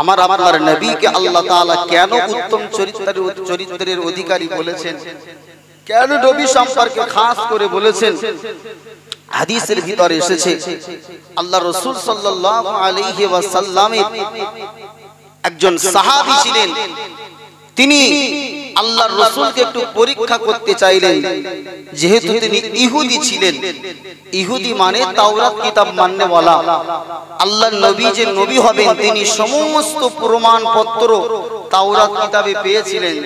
আমার আমার নবীকে আল্লাহ তাআলা কেন উত্তম চরিত্রের চরিত্রের অধিকারী বলেছেন? কেন নবী সম্পর্কে খাস করে বলেছেন? হাদিসের ভিতরে এসেছে, আল্লাহ রসুল সাল্লাল্লাহু আলাইহি ওয়াসাল্লামের একজন সাহাবী ছিলেন। তিনি আল্লাহর রসুলকে একটু পরীক্ষা করতে চাইলেন, যেহেতু তিনি ইহুদি ছিলেন। ইহুদি মানে তাওরাত কিতাব মান্যওয়ালা। আল্লাহর নবী যে নবী হবেন, তিনি সমস্ত প্রমাণপত্র তাওরাত কিতাবে পেয়েছিলেন।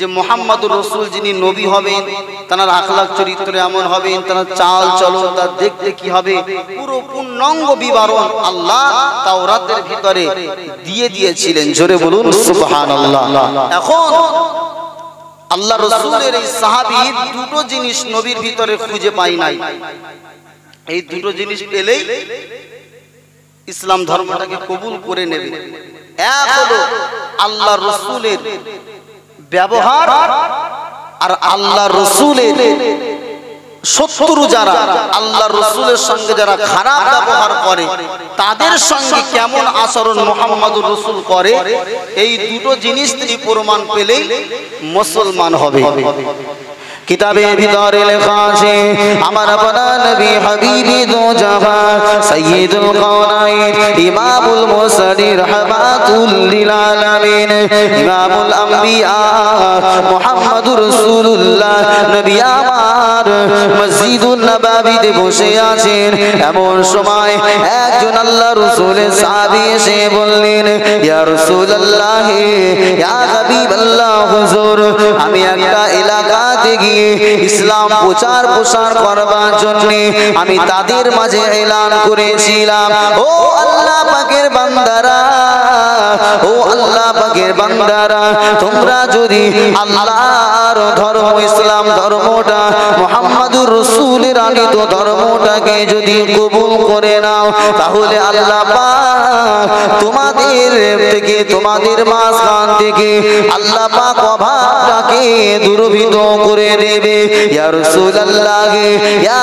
যে মোহাম্মদুর রসুল যিনি নবী হবেন তার আখলাক চরিত্র এমন হবেন তার চাল চলন তার দেখতে কি হবে? পুরো পূর্ণাঙ্গ বিবরণ আল্লাহ তাওরাতের ভিতরে দিয়ে দিয়েছিলেন। জোরে বলুন, সুবহানাল্লাহ। এখন আল্লাহ রসুলের এই সাহাবি দুটো জিনিস নবীর ভিতরে খুঁজে পাই নাই। এই দুটো জিনিস পেলেই ইসলাম ধর্মটাকে কবুল করে নেবে। এক হলো আল্লাহ রসুলের ব্যবহার আর আল্লাহ রসুলের শত্রু যারা, আল্লাহ রসুলের সঙ্গে যারা খারাপ ব্যবহার করে, তাদের সঙ্গে কেমন আচরণ মোহাম্মদুর রসুল করে, এই দুটো জিনিস তিনি প্রমাণ পেলেই মুসলমান হবে। কিতাবে ভিতরে লেখা আছে, আমার আপনার নবী হাবিবি দো জাহান সাইয়্যিদুল কাওনাইন, ইমামুল মুরসালিন, রাহমাতুল লিল আলামিন, ইমামুল আম্বিয়া, মুহাম্মাদুর রাসূলুল্লাহ। নবী আমার মসজিদুন নববীতে বসে আছেন। এমন সময় একজন আল্লাহ রাসূলের সাহাবী এসে বললেন, ইয়া রাসূলুল্লাহ, ইয়া হাবিবাল্লাহ, হুজুর, আমি একটা এলাকাতে গিয়ে ইসলাম প্রচার প্রসার করবার জন্য আমি তাদের মাঝে এলান করেছিলাম। ও আল্লাহ পাকের বান্দারা, ও আল্লাহ পাকের বান্দারা, তোমরা যদি আল্লাহর ধর্ম ইসলাম ধর্মটা মোহাম্মদুর রসুলের আনিত ধর্মটাকে যদি কবুল করে নাও, তাহলে আল্লাহ তোমাদের থেকে, তোমাদের মাঝখান থেকে আল্লাহ পাক অভাবটাকে দুর্ভিত করে দেবে। ইয়া রাসূলুল্লাহ, ইয়া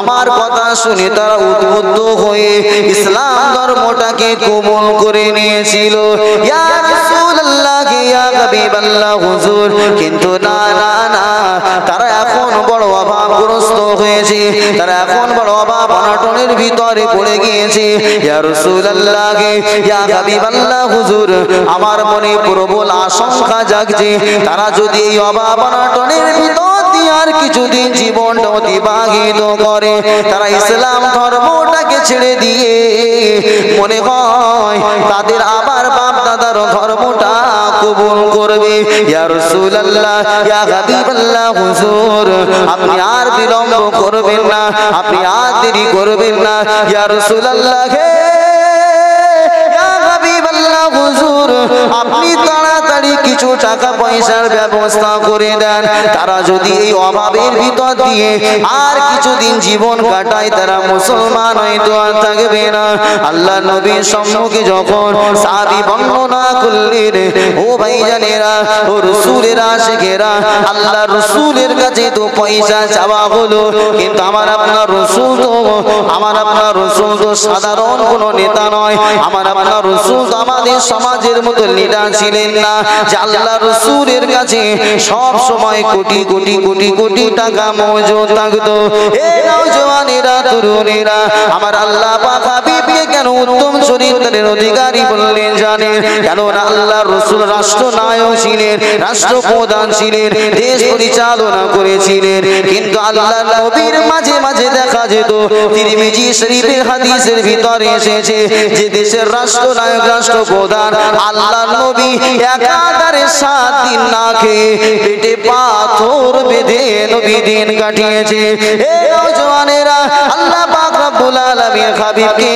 আমার কথা শুনে তারা উদ্বুদ্ধ হয়ে ইসলাম ধর্মটাকে কবুল করে নিয়েছিল। ইয়া হুজুর। কিন্তু না না না, তারা এখন বড় অভাবগ্রস্ত হয়েছে। তারা এখন বড় অভাব অনাটনের ভিতরে পড়ে গিয়েছে। হুজুর, আমার মনে প্রবল আশঙ্কা জাগছে। তারা যদি এই অভাব অনাটনের ভিতর আর কিছুদিন জীবনটা অতিবাহিত করে। তারা ইসলাম ধর্মটাকে ছেড়ে দিয়ে মনে হয় তাদের আবার বাপ দাদার ধর্মটা কবুল করবে। আপনি আর বিলম্ব করবেন না, আপনি আর দেরি করবেন না। ইয়া ইয়া তাড়াতাড়ি কিছু টাকা পয়সার ব্যবস্থা করে দেন। তারা যদি এই অভাবের ভিতর দিয়ে আর কিছুদিন জীবন কাটায়, তারা মুসলমান হয়তো আর থাকবে না। আল্লাহ নবীর সম্মুখে যখন সাবি বর্ণনা করলেন, ও ভাই জানেরা ও রসুলেরা, শেখেরা, আল্লাহ রসুলের কাছে তো পয়সা চাওয়া হলো। কিন্তু আমার আপনার রসুল তো, আমার আপনার রসুল তো সাধারণ কোনো নেতা নয়। আমার আপনার রসুল তো আমাদের সমাজের মতো লিডার ছিলেন না। আল্লাহ রসুলের কাছে সব সময় কোটি কোটি কোটি কোটি টাকা মজো থাকতো। এ নওজওয়ানেরা তরুণেরা, আমার আল্লাহ পাক হাবিবকে কেন উত্তম চরিত্রের অধিকারী বললেন জানেন কেন আল্লাহ রসুল রাষ্ট্রনায়ক ছিলেন, রাষ্ট্রপ্রধান ছিলেন, দেশ পরিচালনা করেছিলেন। কিন্তু আল্লাহ নবীর মাঝে মাঝে দেখা যেত, তিরমিজি শরীফের হাদিসের ভিতরে এসেছে যে দেশের রাষ্ট্রনায়ক, রাষ্ট্রপ্রধান আল্লাহ নবী একাধারে সাত দিন না খেয়ে পেটে পাথর বেঁধে নবী দিন কাটিয়েছে। এ আল্লাহ পাক রব্বুল আলামিন হাবিবকে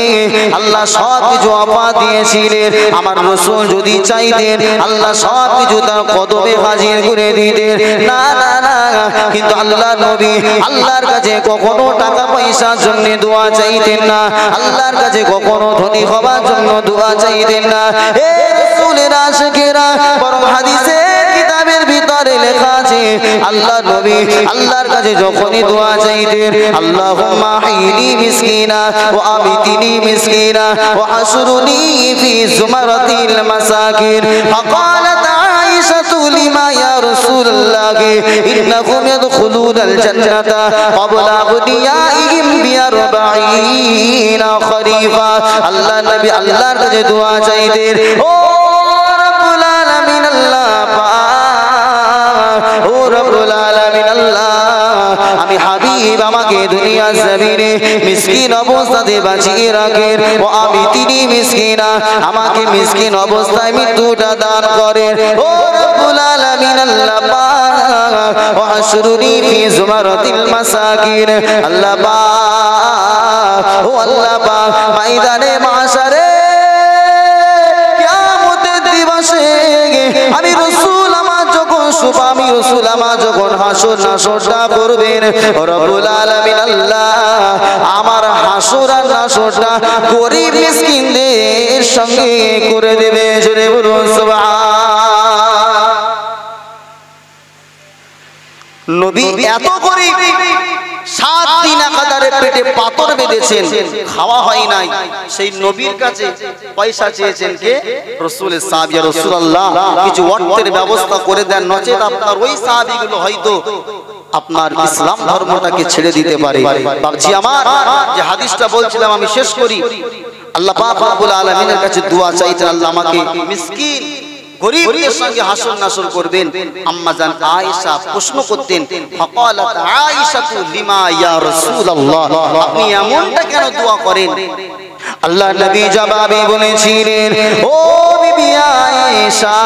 আল্লাহ সব কিছু অপা দিয়েছিলেন। আমার রাসূল যদি চাইতেন, আল্লাহ সব কিছু তার কদমে হাজির করে দিতেন। না না না, কিন্তু আল্লাহ নবী আল্লাহর কাছে কখনো টাকা পয়সার জন্য দোয়া চাইতেন না। আল্লাহর কাছে কখনো ধনী হবার জন্য দোয়া চাইতেন না। এ রাসূলের আশিকেরা, বরং হাদিসের ভিতরে লেখা আছে আল্লাহ নবী আল্লাহর কাছে যখনই দোয়া চাইতেন আল্লাহুম্মা হাইনি মিসকিনা ওয়া আমিতিনি মিসকিনা ওয়া হাসুরনি ফি জুমারাতিল মাসাকিন فقالت عائشة لما يا رسول الله إنهم يدخلون الجنة قبل أغنيائهم بأربعين خريفا الله نبي الله কাছে দোয়া চাইতেন আমি হাবিব, আমাকে দুনিয়া জমিনে মিসকিন অবস্থাতে বাঁচিয়ে রাখেন। ও আমি তিনি মিসকিনা, আমাকে মিসকিন অবস্থায় মৃত্যুটা দান করেন। ও রব্বুল আলামিন, আল্লাহ পাক, ও হাশরুনি ফি জুমারাতিল মাসাকিন। আল্লাহ পাক, ও আল্লাহ পাক, ময়দানে মাশারে আমার যখন হাসুর নাসরটা করবেন রবুল আলমিন আল্লাহ আমার হাসুর আর নাসরটা গরিব মিসকিনদের সঙ্গে করে দেবে, জোরে বলুন নবী এত গরিব পেটে পাথর বেঁধেছেন, খাওয়া হয় নাই। সেই নবীর কাছে পয়সা চেয়েছেন কে? রসুল সাহাবিয়া রসুল্লাহ কিছু অর্থের ব্যবস্থা করে দেন। নচেত আপনার ওই সাহাবিগুলো হয়তো আপনার ইসলাম ধর্মটাকে ছেড়ে দিতে পারে। বাবজি আমার, যে হাদিসটা বলছিলাম আমি শেষ করি। আল্লাহ পাক রব্বুল আলামিনের কাছে দোয়া চাইতেন, আল্লাহ আমাকে মিসকিন গরিবদের সঙ্গে হাসর নাসর করবেন। আম্মা জান আয়েশা প্রশ্ন করতেন ফাকালাত আয়েশাতু লিমা ইয়া রাসূলুল্লাহ। আপনি এমনটা কেন দোয়া করেন? আল্লাহ নবী জবাবে বলেছিলেন ও বিবি আয়েশা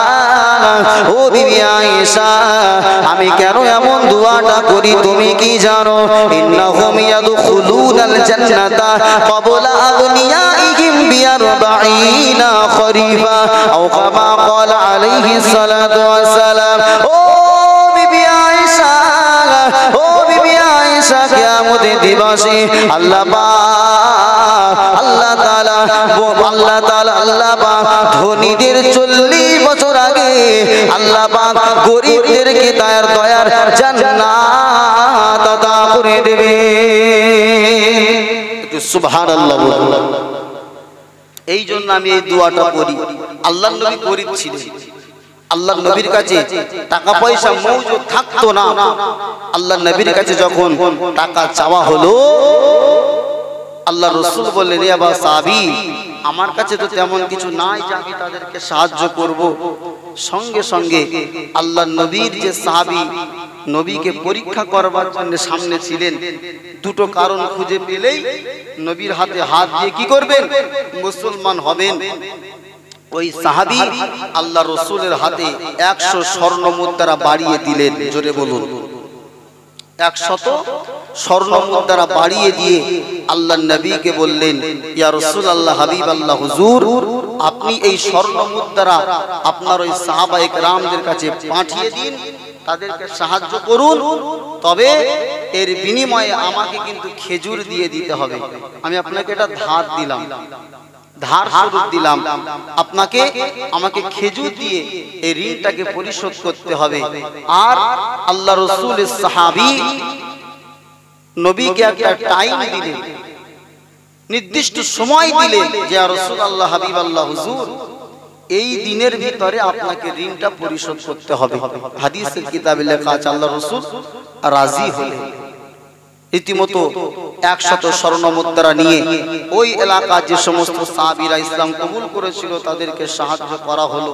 ও বিবি আয়েশা আমি কেন এমন দোয়াটা করি তুমি কি জানো? ইন্নাহুম ইয়াদখুলুনাল জান্নাতা ক্বাবলা আগনিয়াইহিম বিআরবাঈনা খরিফা আও কামা ক্বালা আলাইহিস সালাতু ওয়াস সালাম ও বিবি আয়েশা ও বিবি আয়েশা কিয়ামতের দিবসে আল্লাহ পাক, আল্লাহ তাআলা আল্লাহ তাআলা, আল্লাহ পাক ধনীদের 40 বছর আগে আল্লাহ পাক গরিবদেরকে তার দয়ার জান্নাত আতা করে দেবে। একটু সুবহানাল্লাহ এই জন্য আমি এই দোয়াটা করি আল্লাহ নবী গরিব আল্লাহ নবীর কাছে টাকা পয়সা মৌজুদ থাকতো না। আল্লাহ নবীর কাছে যখন টাকা চাওয়া হলো আল্লাহ রসুল বললেন আমার কাছে তো তেমন কিছু নাই, যে আমি তাদেরকে সাহায্য করব। সঙ্গে সঙ্গে আল্লাহ নবীর যে সাহাবি নবীকে পরীক্ষা করবার জন্য সামনে ছিলেন, দুটো কারণ খুঁজে পেলেই নবীর হাতে হাত দিয়ে কি করবেন? মুসলমান হবেন। ওই সাহাবি আল্লাহ রসুলের হাতে একশো স্বর্ণ মুদ্রা বাড়িয়ে দিলেন, জোরে বলুন। একশত স্বর্ণ মুদ্রা বাড়িয়ে দিয়ে আল্লাহ নবীকে বললেন, ইয়া রসুল আল্লাহ হাবিব আল্লাহ হুজুর, আপনি এই স্বর্ণ মুদ্রা আপনার ওই সাহাবায়ে রামদের কাছে পাঠিয়ে দিন, তাদেরকে সাহায্য করুন, তবে এর বিনিময়ে আমাকে কিন্তু খেজুর দিয়ে দিতে হবে। আমি আপনাকে এটা ধার দিলাম। ধার স্বরূপ দিলাম। আপনাকে আমাকে খেজুর দিয়ে এই ঋণটাকে পরিশোধ করতে হবে। আর আল্লাহ রসুল সাহাবি নবীকে একটা টাইম দিলেন। নির্দিষ্ট সময় দিলে যে রসুল আল্লাহ হাবিব আল্লাহ হুজুর এই দিনের ভিতরে আপনাকে ঋণটা পরিশোধ করতে হবে। হাদিসের কিতাবে লেখা আছে আল্লাহ রসুল রাজি হলেন। রীতিমতো একশত স্বর্ণ মুদ্রা নিয়ে ওই এলাকার যে সমস্ত সাহাবিরা ইসলাম কবুল করেছিল তাদেরকে সাহায্য করা হলো।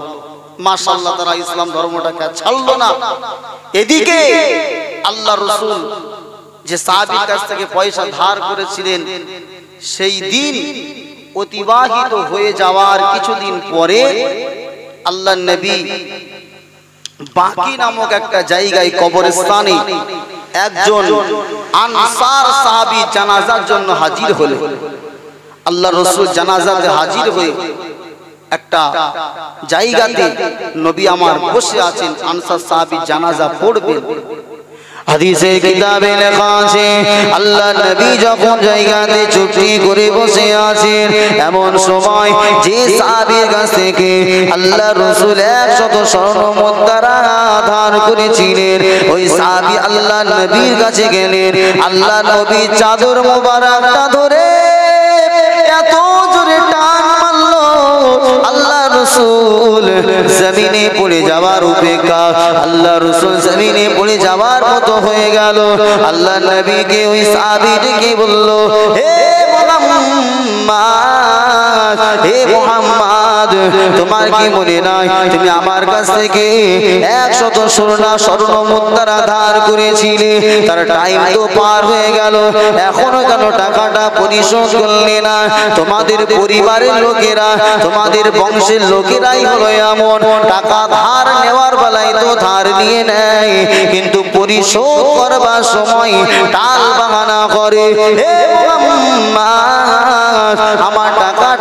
মাশাল্লাহ তারা ইসলাম ধর্মটাকে ছাড়লো না। এদিকে আল্লাহ রসুল যে সাহাবির কাছ থেকে পয়সা ধার করেছিলেন, সেই দিন অতিবাহিত হয়ে যাওয়ার কিছুদিন পরে আল্লাহ নবী বাকি নামক একটা জায়গায় কবরস্থানে একজন আনসার সাহাবি জানাজার জন্য হাজির হলে। আল্লাহ রসুল জানাজাতে হাজির হয়ে একটা জায়গাতে নবী আমার বসে আছেন, আনসার সাহাবি জানাজা পড়বেন। হাদিসের কিতাবে লেখা আছে আল্লাহ নবী যখন জায়গাতে চুপটি করে বসে আছেন, এমন সময় যে সাহাবীর কাছ থেকে আল্লাহ রসুল একশত স্বর্ণ মুদ্রা ধার করেছিলেন। ওই সাহাবী আল্লাহ নবীর কাছে গেলেন। আল্লাহ নবী চাদর মোবারকটা ধরে এত জোরে টান আল্লাহ রসুল জমিনে পড়ে যাওয়ার উপেক্ষা। আল্লাহ রসুল জমিনে পড়ে যাওয়ার মতো হয়ে গেল। আল্লাহ নবীকে ওই সাবিরকে বলল, হে মোহাম্মদ হে মোহাম্মদ, তোমার কি মনে নাই? তুমি আমার কাছ থেকে একশত সোনা স্বর্ণ মুদ্রা ধার করেছিলে। তার টাইম তো পার হয়ে গেল। এখনও কেন টাকাটা পরিশোধ করলে না? তোমাদের পরিবারের লোকেরা, তোমাদের বংশের লোকেরাই হলো এমন। টাকা ধার নেওয়ার বেলায় তো ধার নিয়ে নেয়। কিন্তু পরিশোধ করবার সময় টাল বাহানা করে। আমার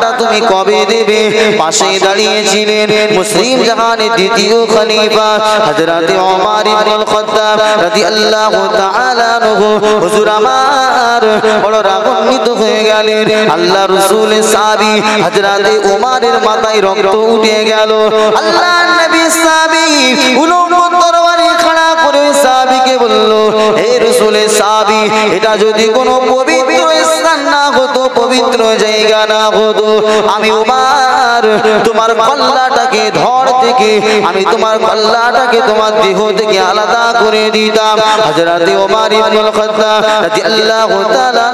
টাকাটা তুমি কবে দেবে? পাশে দাঁড়িয়েছিলেন মুসলিম জাহানের দ্বিতীয় খলিফা, হযরতে ওমর ইবনুল খাত্তাব রাদিয়াল্লাহু তাআলা আনহু। হুজুর আমার বড় রাগান্বিত হয়ে গেলেন। আল্লাহ রাসূলের সাহাবী হযরতে ওমরের মাথায় রক্ত উঠে গেল। আল্লাহ নবী সাহাবী উলুম তরবারি খাড়া করে সাহাবীকে বলল, হে রাসূলের সাহাবী এটা যদি কোনো পবিত্র স্থান না পবিত্র জায়গা না হতো আমি উমার তোমার কল্লাটাকে ধর থেকে, আমি তোমার কল্লাটাকে তোমার দেহ থেকে আলাদা করে দিতাম। হযরতে ওমর ইবনুল খাত্তাব তাআলা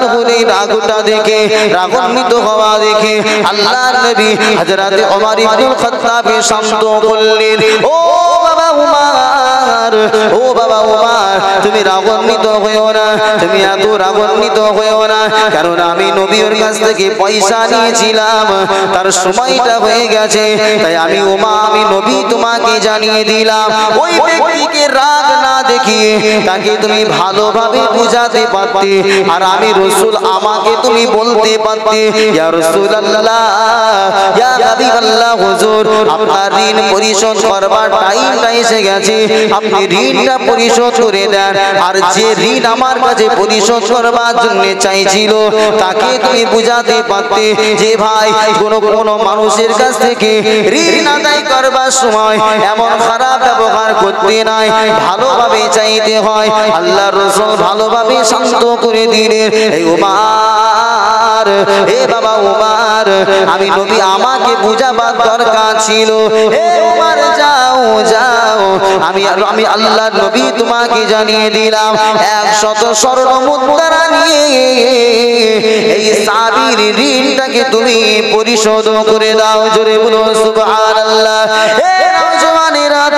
রাগটা দেখে, রাগান্বিত হওয়া দেখে আল্লাহর নবী হযরতে ওমর ইবনুল খাত্তাবকে শান্ত করলেন। ও বাবা উমার, ও বাবা উমার, তুমি রাগান্বিত হয়েও না, তুমি এত রাগান্বিত হয়েও না, কারণ আমি নবীর কাছ থেকে পয়সা নিয়েছিলাম, তার সময়টা হয়ে গেছে, তাই আমি উমা, আমি নবী তোমাকে জানিয়ে দিলাম, ওই ব্যক্তিকে রাগ দেখিয়ে তাকে তুমি ভালোভাবে বুঝাতে পারতে। আর আমি রসুল, আমাকে তুমি বলতে পারতে। ঋণ পরিশোধ করবার গেছে। আপনি ঋণটা পরিশোধ করে আর যে ঋণ আমার কাছে পরিশোধ করবার জন্য চাইছিল, তাকে তুমি বুঝাতে পারতে যে ভাই, কোন কোন মানুষের কাছ থেকে ঋণ আদায় করবার সময় এমন খারাপ ব্যবহার করতে নাই। ভালোভাবে চাইতে হয়। আল্লাহ রসুল ভালোভাবে শান্ত করে দিলেন। এই উমার হে বাবা উমার, আমি নবী আমাকে বুঝাবার দরকার ছিল। হে উমার, যাও যাও, আমি আমি আল্লাহ নবী তোমাকে জানিয়ে দিলাম। একশত স্বর্ণ মুদ্রা নিয়ে এই সাবির ঋণটাকে তুমি পরিশোধ করে দাও। জোরে বলো সুবহানাল্লাহ। হে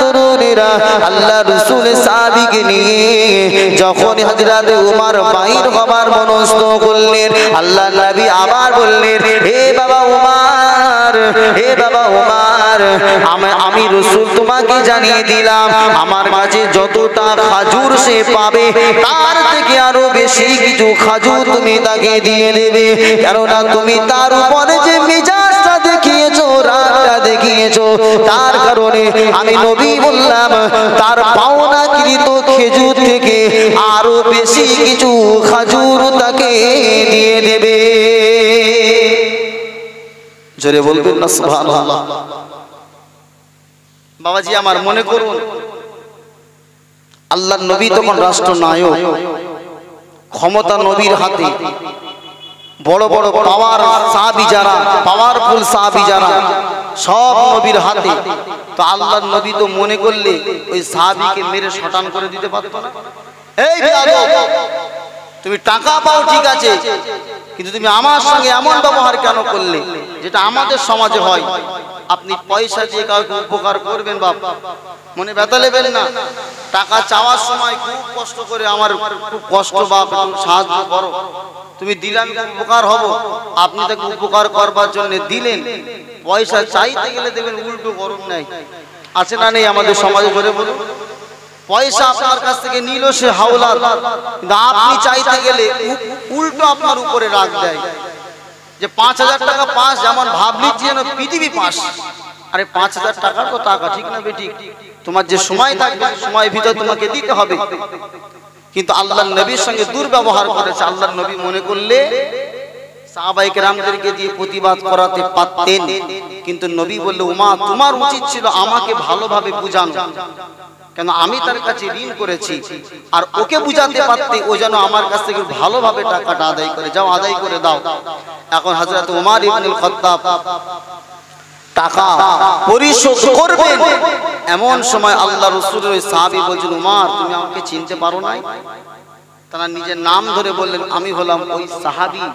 তরুণেরা আল্লাহ রাসূল নিয়ে যখন উমর হবার মনস্থ করলেন আল্লাহ নবী আবার বললেন হে বাবা উমর হে বাবা উমর, আমি রাসূল তোমাকে জানিয়ে দিলাম, আমার কাছে যতটা খাজুর সে পাবে, তার থেকে আরও বেশি কিছু খাজুর তুমি তাকে দিয়ে দেবে, কেননা তুমি তার উপরে তার কারণে আমি নবী বললাম, তার পাওনা কৃত খেজুর থেকে আরও বেশি কিছু খাজুর তাকে দিয়ে দেবে। জোরে বলবেন না, সুবহানাল্লাহ। বাবাজি, আমার মনে করুন আল্লাহ নবী তখন রাষ্ট্র নায়ক ক্ষমতা নবীর হাতে, বড় বড় পাওয়ার সাহাবি যারা পাওয়ারফুল সাহাবি যারা সব নবীর হাতে। তো আল্লাহর নবী তো মনে করলে ওই সাহাবিকে মেরে শটান করে দিতে পারত না। এই তুমি টাকা পাও ঠিক আছে, কিন্তু তুমি আমার সঙ্গে এমন ব্যবহার কেন করলে, যেটা আমাদের সমাজে হয়? আপনি পয়সা দিয়ে কাউকে উপকার করবেন বাপ, মনে ব্যথা নেবেন না। টাকা চাওয়ার সময় খুব কষ্ট করে আমার খুব কষ্ট বাপ সাহায্য করো। তুমি দিলাম উপকার হব? আপনি তাকে উপকার করবার জন্য দিলেন। পয়সা চাইতে গেলে দেখবেন উল্টো গরম নাই। আছে না নেই আমাদের সমাজে ধরে বলুন? পয়সা আপনার কাছ থেকে নিল সে হাওলাত, কিন্তু আপনি চাইতে গেলে উল্টো আপনার উপরে রাগ দেয়। যে পাঁচ হাজার টাকা পাস, যেমন ভাবলি যেন পৃথিবী পাস। আরে পাঁচ হাজার টাকা তো টাকা ঠিক না বেটি? তোমার যে সময় থাকবে সময়ের ভিতর তোমাকে দিতে হবে। কিন্তু আল্লাহ নবীর সঙ্গে দুর্ব্যবহার করেছে। আল্লাহ নবী মনে করলে দিয়ে প্রতিবাদ করাতে পারতেন। কিন্তু নবী বললে, উমা, তোমার উচিত ছিল আমাকে ভালোভাবে বুঝানো। কেন আমি তার কাছে ঋণ করেছি, আর ওকে বুঝাতে পারতে ও যেন আমার কাছ থেকে ভালোভাবে টাকাটা আদায় করে, যাও আদায় করে দাও। এখন হাজরত উমার ইবনুল খাত্তাব টাকা পরিশোধ করবে। এমন সময় আল্লাহ রসুলের ওই সাহাবী বলছেন, উমার, তুমি আমাকে চিনতে পারো নাই? তারা নিজের নাম ধরে বললেন, আমি হলাম ওই সাহাবী।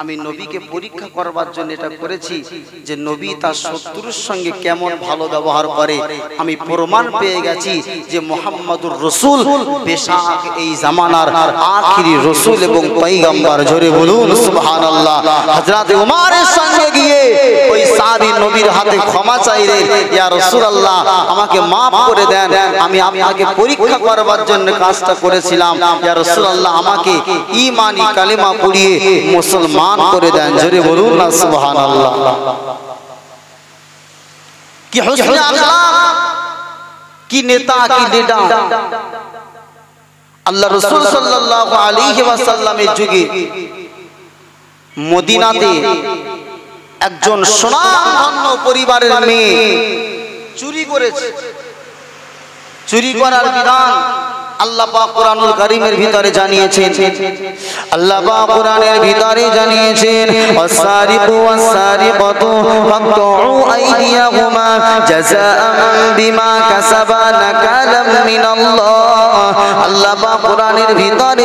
আমি নবীকে পরীক্ষা করবার জন্য এটা করেছি যে নবী তার শত্রুর সঙ্গে কেমন ভালো ব্যবহার করে। আমি প্রমাণ পেয়ে গেছি যে মোহাম্মদুর রসুল এই জামানার আখিরি রসুল এবং পৈগম্বর জোরে বলুন হযরত উমারের সঙ্গে গিয়ে ওই সাহাবী নবীর হাতে ক্ষমা চাইলে, ইয়া রাসূলুল্লাহ, আমাকে maaf করে দেন। আমি আপনাকে পরীক্ষা করবার জন্য কাজটা করেছিলাম। ইয়া রাসূলুল্লাহ আমাকে ঈমানি কালিমা পড়িয়ে মুসলমান করে দেন। জোরে বলুন না, সুবহানাল্লাহ। কি হুসনে আখলাক, কি নেতা, কি লিডার আল্লাহ রাসূল সাল্লাল্লাহু আলাইহি ওয়াসাল্লামের যুগে মদিনাতে একজন সোনাধন্য পরিবারের মেয়ে চুরি করেছে। চুরি করার বিধান আল্লাহ পাক কোরআনুল ভিতরে জানিয়েছেন। আল্লাহ পাক ভিতরে জানিয়েছেন ওয়াসারিকু ওয়াসারিকাতু ফাকতু আইদিয়াহুমা কাসাবা নাকালাম মিনাল্লাহ। আল্লাহ কোরআনের ভিতরে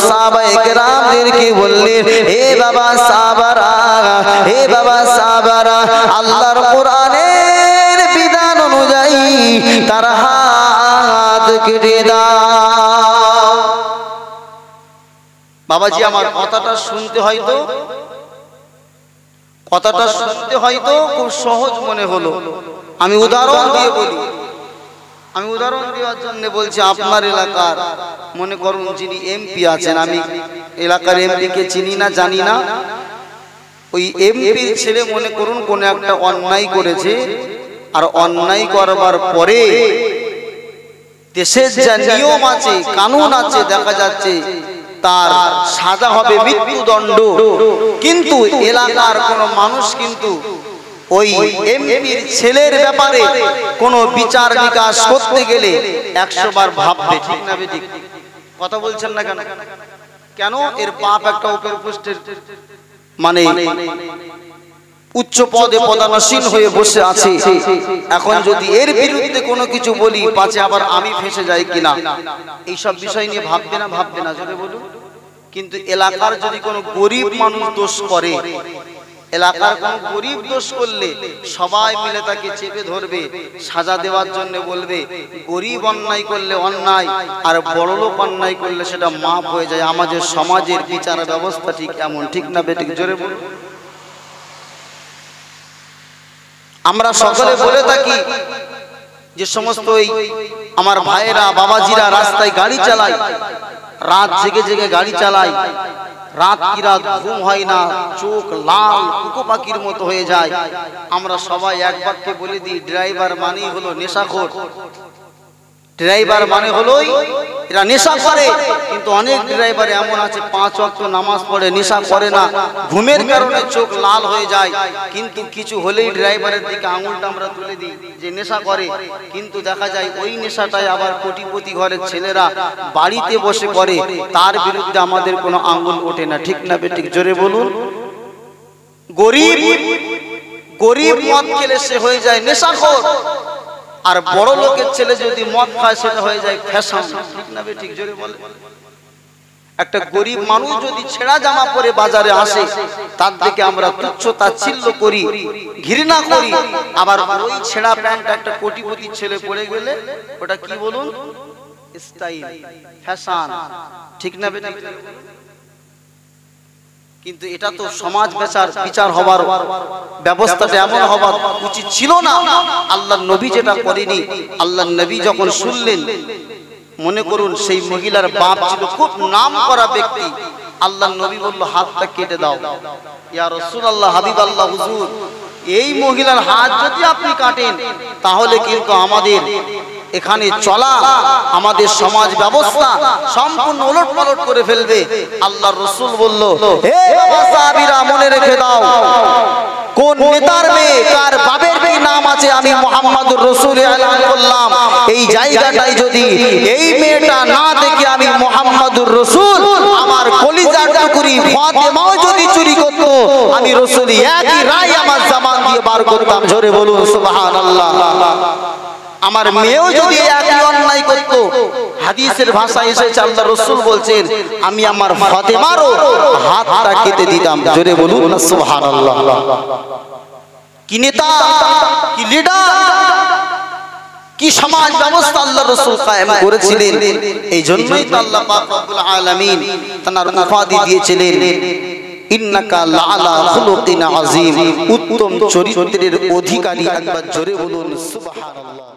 বললেন হে বাবা হে বাবা আল্লাহর কোরআনের বিধান অনুযায়ী তার হাত কেটে বাবাজি, আমার কথাটা শুনতে হয়তো, কথাটা শুনতে হয়তো খুব সহজ মনে হলো। আমি উদাহরণ দিয়ে বলি। আমি উদাহরণ দেওয়ার জন্য বলছি, আপনার এলাকার, মনে করুন যিনি এমপি আছেন, আমি এলাকার এমপি কে চিনি না, জানি না, ওই এমপির ছেলে মনে করুন কোন একটা অন্যায় করেছে, আর অন্যায় করবার পরে দেশের যা নিয়ম আছে, কানুন আছে, দেখা যাচ্ছে, তার সাজা হবে মৃত্যুদণ্ড। কিন্তু এলাকার কোন মানুষ কিন্তু ওই এমপির ছেলের ব্যাপারে কোনো বিচার বিকাশ করতে গেলে একশো বার ভাববে ঠিক না কথা বলছেন না কেন? কেন? এর পাপ একটা পোস্টের মানে উচ্চ পদে পদানসীন হয়ে বসে আছে। এখন যদি এর বিরুদ্ধে কোনো কিছু বলি, পাছে আবার আমি ফেসে যাই কিনা? এইসব বিষয় নিয়ে ভাববে না ভাববে না যদি বলুন। কিন্তু এলাকার যদি কোনো গরিব মানুষ দোষ করে এলাকার কোন গরিব দোষ করলে সবাই মিলে তাকে চেপে ধরবে, সাজা দেওয়ার জন্য বলবে, গরিব অন্যায় করলে অন্যায় আর বড় লোক অন্যায় করলে সেটা মাপ হয়ে যায়। আমাদের সমাজের বিচার ব্যবস্থা ঠিক এমন, ঠিক না বেটিক জোরে বলুন। আমরা সকলে বলে থাকি যে সমস্ত এই আমার ভাইয়েরা, বাবাজিরা রাস্তায় গাড়ি চালায়, রাত জেগে জেগে গাড়ি চালায় রাত কি রাত ঘুম হয় না, চোখ লাল কুকো পাখির মতো হয়ে যায়। আমরা সবাই এক বাক্যে বলে দিই, ড্রাইভার মানেই হলো নেশাখোর। ড্রাইভার মানে হলোই এরা নেশা করে। কিন্তু অনেক ড্রাইভার এমন আছে, পাঁচ ওয়াক্ত নামাজ পড়ে, নেশা করে না। ঘুমের কারণে চোখ লাল হয়ে যায়। কিন্তু কিছু হলেই ড্রাইভারের দিকে আঙুলটা আমরা তুলে দিই যে নেশা করে। কিন্তু দেখা যায় ওই নেশাটাই আবার কোটিপতি ঘরের ছেলেরা বাড়িতে বসে করে। তার বিরুদ্ধে আমাদের কোনো আঙুল ওঠে না। ঠিক না বেঠিক জোরে বলুন। গরিব গরিব মদ খেলে সে হয়ে যায় নেশাখোর। আর বড় লোকের ছেলে যদি মদ খায় সেটা হয়ে যায় ফ্যাশন। ঠিক না ঠিক জোরে বলে। একটা গরিব মানুষ যদি ছেঁড়া জামা পরে বাজারে আসে তার দিকে আমরা তুচ্ছ তাচ্ছিল্য করি। ঘৃণা করি। আবার ওই ছেঁড়া প্যান্ট একটা কোটিপতি ছেলে পরে গেলে ওটা কি বলুন? স্টাইল ফ্যাশন ঠিক না বেটা কিন্তু এটা তো সমাজ বিচার বিচার হবার ব্যবস্থাটা এমন হবার উচিত ছিল না। আল্লাহ নবী যেটা করেনি, আল্লাহ নবী যখন শুনলেন, মনে করুন সেই মহিলার বাপ ছিল, খুব নাম করা ব্যক্তি। আল্লাহ নবী বলল, হাতটা কেটে দাও। ইয়া আল্লাহ হাবিব আল্লাহ হুজুর, এই মহিলার হাত যদি আপনি কাটেন, তাহলে কিন্তু আমাদের এখানে চলা আমাদের সমাজ ব্যবস্থা সম্পূর্ণ ওলট পালট করে ফেলবে। আল্লাহ রসুল বলল মনে রেখে দাও। কোন নেতার মেয়ে কার বাবের মেয়ে নাম আছে আমি মোহাম্মদুর রসুল করলাম এই জায়গাটাই যদি এই মেয়েটা না দেখে আমি মোহাম্মদুর রসুল আমার কলিজার টুকুরি ফাতেমাও যদি চুরি করতো আমি রসুল একই রায় আমার জামান দিয়ে বার করতাম। ঝরে বলুন সুবহানাল্লাহ। আমার মেয়েও যদি একই অন্যায় করত হাদিসের ভাষা এসেছে আল্লাহ রসুল বলছেন আমি আমার ফাতেমারও হাতটা কেটে দিতাম। জোরে বলুন না সুবহানাল্লাহ। কি নেতা কি লিডার কি সমাজ ব্যবস্থা আল্লাহ রসুল কায়েম করেছিলেন। এই জন্যই তো আল্লাহ পাক রব্বুল আলামিন তার উপাধি দিয়েছিলেন। ইন্নাকা লাআলা খুলুকিন আযীম। উত্তম চরিত্রের অধিকারী একবার জোরে বলুন সুবহানাল্লাহ।